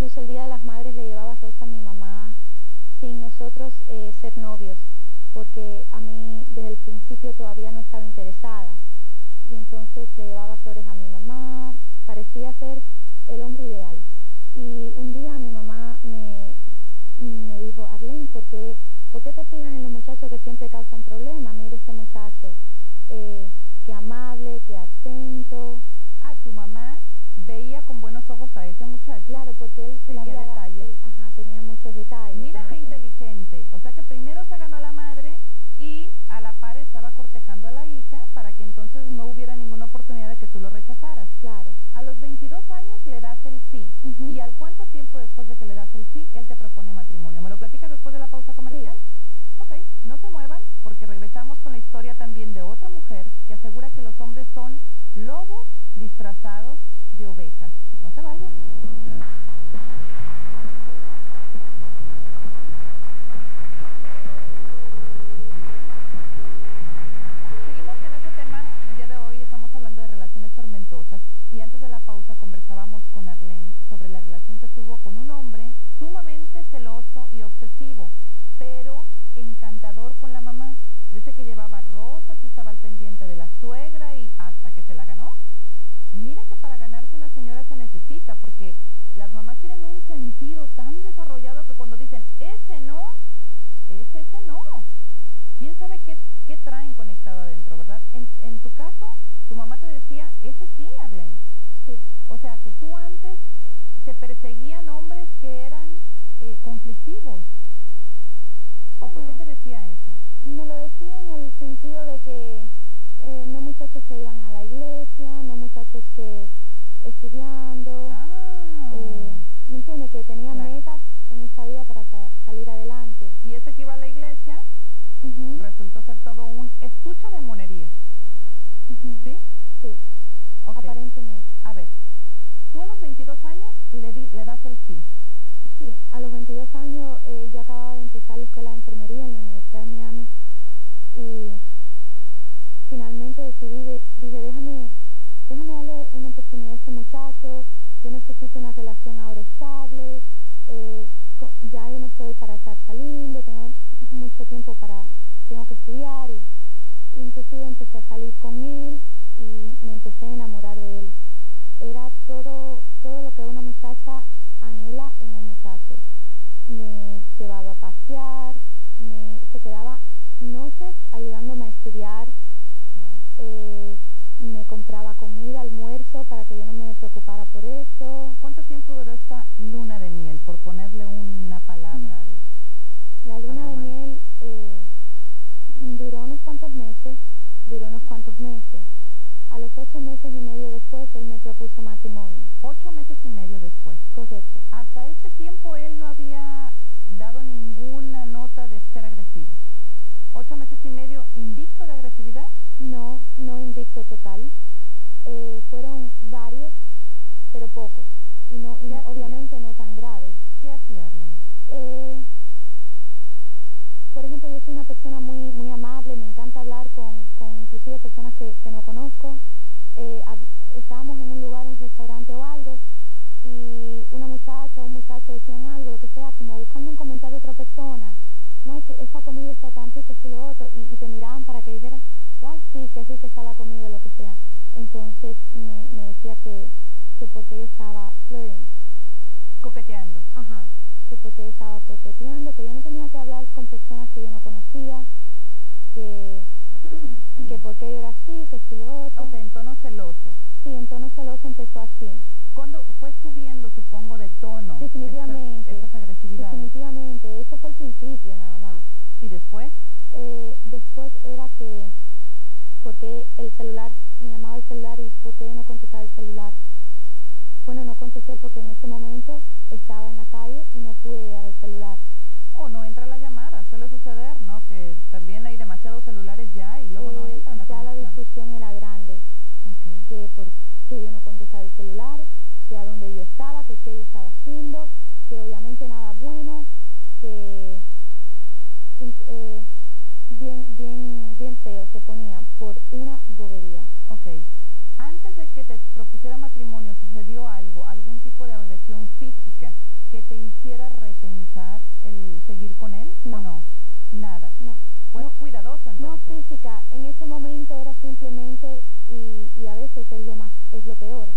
incluso el Día de las Madres le llevaba rosa a mi mamá sin nosotros eh, ser novios, porque a mí desde el principio todavía no estaba interesada. Y entonces le llevaba flores a mi mamá, parecía ser el hombre ideal. Y un día mi mamá me, me dijo, Arlene, ¿por qué, ¿por qué te fijas en los muchachos que siempre causan problemas? Mire este muchacho, eh, que amable, que atento. Ah, tu mamá veía con buenos ojos a ese muchacho. Claro, porque él se le Tenía había- detalles. él, ajá, tenía muchos detalles. Mira qué inteligente. O sea que primero se ganó a la madre y a la par estaba cortejando a la hija para que entonces no hubiera ninguna oportunidad de que tú lo rechazaras. Claro. A los 22 años le das el sí. ¿Y al cuánto tiempo después de que le das el sí, él te propone matrimonio? ¿Me lo platicas después de la pausa comercial? Ok, no se muevan porque regresamos con la historia también de otra mujer que asegura que los hombres son lobos disfrazados de ovejas. No se vayan. Seguimos en este tema. El día de hoy estamos hablando de relaciones tormentosas y antes de la pausa conversábamos con Arlene sobre la relación que tuvo con un hombre sumamente celoso y obsesivo, pero encantador con la mamá. Dice que llevaba rosas y estaba al pendiente de la suegra y hasta que se la ganó. Mira que para ganarse una señora se necesita porque las mamás tienen un sentido tan desarrollado que cuando dicen ese no, es ese no. ¿Quién sabe qué, qué traen conectado adentro, verdad? En, en tu caso, tu mamá te decía, ese sí, Arlene. Sí. O sea, que tú antes eh, te perseguían hombres que eran eh, conflictivos. ¿O por qué Bueno. te decía eso? Me lo decía en el sentido de que eh, no muchachos que iban a la iglesia, no muchachos que estudiando, Ah. eh, ¿me entiende? Que tenían Claro. metas en esta vida para sa- salir adelante. Y ese que iba a la iglesia Ujú, resultó ser todo un estuche de monería, ujú. ¿sí? Sí, Ok. aparentemente. A ver, tú a los 22 años le, di- le das el sí. A los 22 años eh, yo acababa de empezar la escuela de enfermería en la Universidad de Miami y finalmente decidí, de- dije, déjame, déjame darle una oportunidad a este muchacho, yo necesito una relación ahora estable, eh, ya yo no estoy para estar saliendo, tengo mucho tiempo para, tengo que estudiar y inclusive empecé a salir con él y me empecé a enamorar de él. Era todo, todo lo que una muchacha anhela en un muchacho. Me llevaba a pasear, me, se quedaba noches ayudándome a estudiar, eh, me compraba comida, almuerzo para que yo no me preocupara por eso. ¿Cuánto tiempo duró esta luna de miel, por ponerle una palabra? al- La luna de miel eh, duró unos cuantos meses, duró unos cuantos meses. A los ocho meses y medio después él me propuso matrimonio. Ocho meses y medio después. Correcto. Hasta este tiempo él no había dado ninguna nota de ser agresivo. Ocho meses y medio invicto de agresividad. No, no invicto total. Eh, fueron varios, pero pocos. Y, no, y ¿Qué no- obviamente no tan graves. ¿Qué hacía Arlen? Eh, por ejemplo, yo soy una persona muy, muy amable, con, con inclusive personas que, que no conozco. Eh, estábamos en un lugar, un restaurante o algo, y una muchacha o un muchacho decían algo, lo que sea, como buscando un comentario de otra persona, como "Ay, que esta comida está tan rica, esto y lo otro, y, y te miraban para que dijeras, ay, sí, que rica está la comida, lo que sea. Entonces me, me decía que, que porque yo estaba flirting, Coqueteando. Ajá, que porque yo estaba coqueteando, que yo no tenía que hablar con personas que yo no conocía, que porque yo era así, que si lo otro. O sea, en tono celoso. sí, en tono celoso empezó así. Cuando fue subiendo, supongo, de tono. Definitivamente. Estas, estas agresividades. Definitivamente, eso fue el principio nada más. Y después, Eh, después era que, porque el celular, me llamaba el celular y por qué yo no contestaba el celular. Bueno, no contesté porque en ese momento estaba en la calle y no pude llegar al celular. O no entra la llamada, suele suceder, ¿no? Que también hay demasiados celulares ya y luego no entra la ya la discusión era grande, que por qué yo no contestaba el celular, que a dónde yo estaba, que qué yo estaba haciendo, que obviamente nada bueno, que eh, bien, bien, bien feo se ponía por una bobería. Ok. Antes de que te propusiera matrimonio, ¿sucedió algo? ¿Algún tipo de agresión física? que te hiciera repensar seguir con él o No. no? Nada. No. Fue no, cuidadosa no entonces. física, en ese momento era simplemente, y, y a veces es lo más, es lo peor,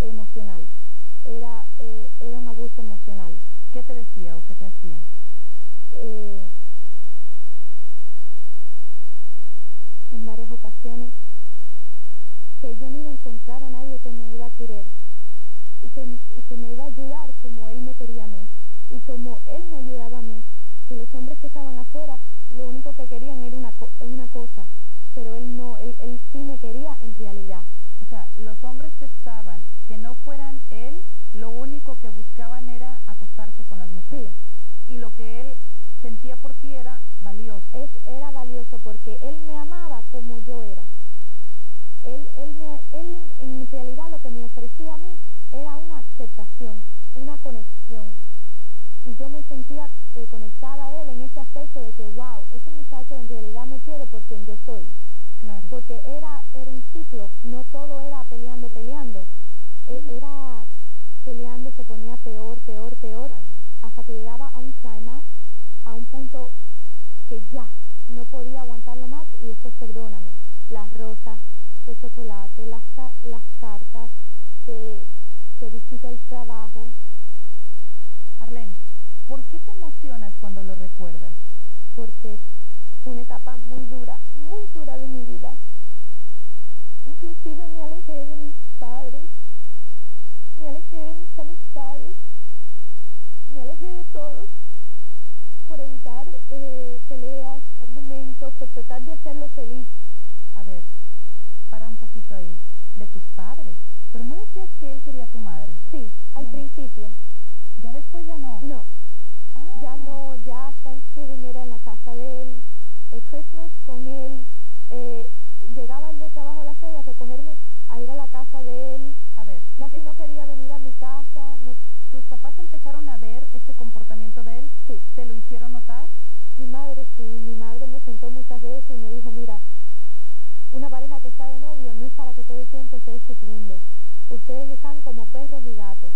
emocional. Era, eh, era un abuso emocional. ¿Qué te decía o qué te hacía? Eh, en varias ocasiones que yo no iba a encontrar a nadie que me iba a querer y que, y que me iba a ayudar como él me quería a mí y como él me ayudaba a mí, que los hombres que estaban afuera lo único que querían era una, co- una cosa, pero él no, él, él sí me quería en realidad. O sea, los hombres que estaban, que no fueran él, lo único que buscaban era acostarse con las mujeres. Y lo que él sentía por ti era valioso. Es, era valioso porque él me amaba como yo era. Él, él, me- él en realidad lo que me ofrecía a mí era una aceptación, una conexión. Y yo me sentía eh, conectada a él en ese aspecto de que, wow, ese muchacho en realidad me quiere por quien yo soy. Claro. Porque era, era un ciclo, no todo era peleando, peleando. E- era peleando, se ponía peor, peor, peor, hasta que llegaba a un climax, a un punto que ya no podía aguantarlo más y después perdóname. Las rosas, el chocolate, las, las cartas, te, te visito al trabajo. Arlene, ¿por qué te emocionas cuando lo recuerdas? porque fue una etapa muy dura, muy dura de mi vida. Inclusive me alejé de mis padres, me alejé de mis amistades, me alejé de todos por evitar eh, peleas, argumentos, por tratar de hacerlo feliz. A ver, para un poquito ahí. De tus padres. Pero no decías que él quería a tu madre. Sí, al principio, Ya después ya no. no. Ya no, ya Thanksgiving era en la casa de él, eh, Christmas con él, eh, llegaba él de trabajo a las seis a recogerme a ir a la casa de él, A ver, ¿y casi no quería venir a mi casa, no- ¿tus papás empezaron a ver este comportamiento de él? sí, ¿Te lo hicieron notar? mi madre sí, mi madre me sentó muchas veces y me dijo, mira, una pareja que está de novio no es para que todo el tiempo esté discutiendo, ustedes están como perros y gatos,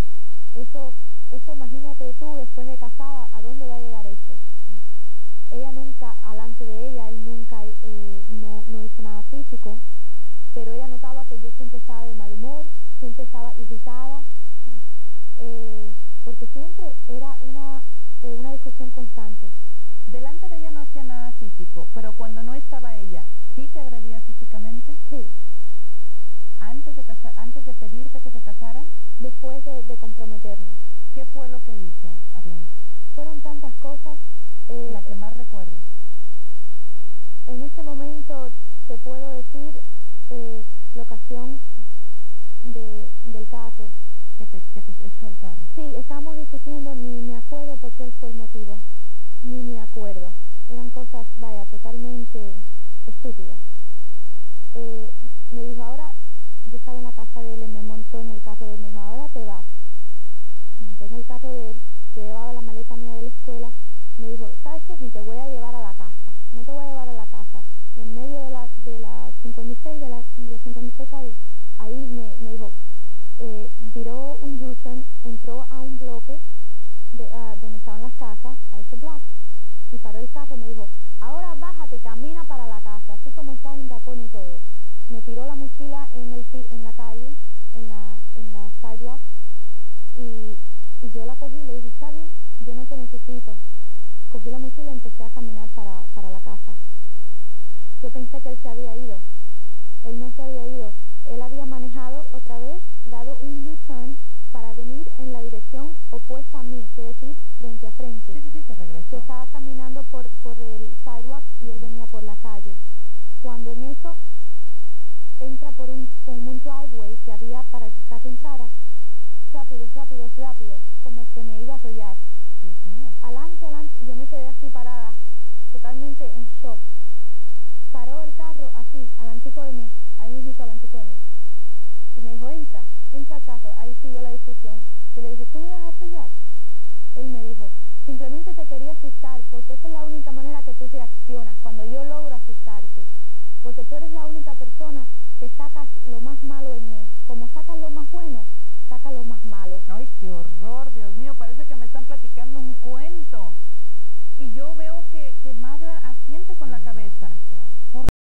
eso, eso imagínate tú después de casada, ¿a dónde va a llegar esto? ella nunca, alante de ella, él nunca eh, no, no hizo nada físico, pero ella notaba que yo siempre estaba de mal humor, siempre estaba irritada, eh, porque siempre era una, eh, una discusión constante. Delante de ella no hacía nada físico, pero cuando no estaba ella, ¿sí te agredía físicamente? Sí, Antes de, casar, antes de pedirte que se después de, de comprometernos. ¿qué fue lo que hizo, Arlene? Fueron tantas cosas. eh, La que más recuerdo. en este momento te puedo decir eh, la ocasión de, del carro. Que te, que te echó el carro. Sí, estábamos discutiendo, ni me acuerdo por qué fue el motivo, ni me acuerdo. Eran cosas, vaya, totalmente estúpidas. Eh, me dijo, ahora, yo estaba en la casa de él, y me montó en el carro de él, me dijo, ahora te vas. Me monté en el carro de él, yo llevaba la maleta mía de la escuela, me dijo, ¿sabes qué? Ni te voy a llevar a la casa, no te voy a llevar a la casa. Y en medio de la, de la 56, de la, de la 56 calle, ahí me, me dijo, eh, viró un U-turn, entró a un bloque de, ah, donde estaban las casas, a ese block, y paró el carro, me dijo, ahora bájate, camina para la casa, así como estás en tacón y todo. Me tiró la mochila en, el, en la calle, en la, en la sidewalk, y, y yo la cogí y le dije, está bien, yo no te necesito. Cogí la mochila y empecé a caminar para, para la casa. Yo pensé que él se había ido. Él no se había ido. Él había manejado otra vez, dado un U-turn para venir en la dirección opuesta a mí, es decir, frente a frente. Sí, sí, sí, se Yo regresó. estaba caminando por, por el sidewalk y él venía por la calle. Cuando en eso entra por un, como un driveway que había para que el carro entrara, rápido, rápido, rápido, como que me iba a arrollar. Dios mío. Adelante, adelante, yo me quedé así parada, totalmente en shock. Paró el carro así, adelantico de mí, ahí mismo adelantico de mí. Y me dijo, entra, entra al carro. Ahí siguió la discusión. Yo le dije, ¿tú me vas a arrollar? Él me dijo, simplemente te quería asustar, porque esa es la única manera que tú reaccionas, cuando yo logro asustarte. Porque tú eres la única persona que sacas lo más malo en mí. Como sacas lo más bueno, sacas lo más malo. Ay, qué horror, Dios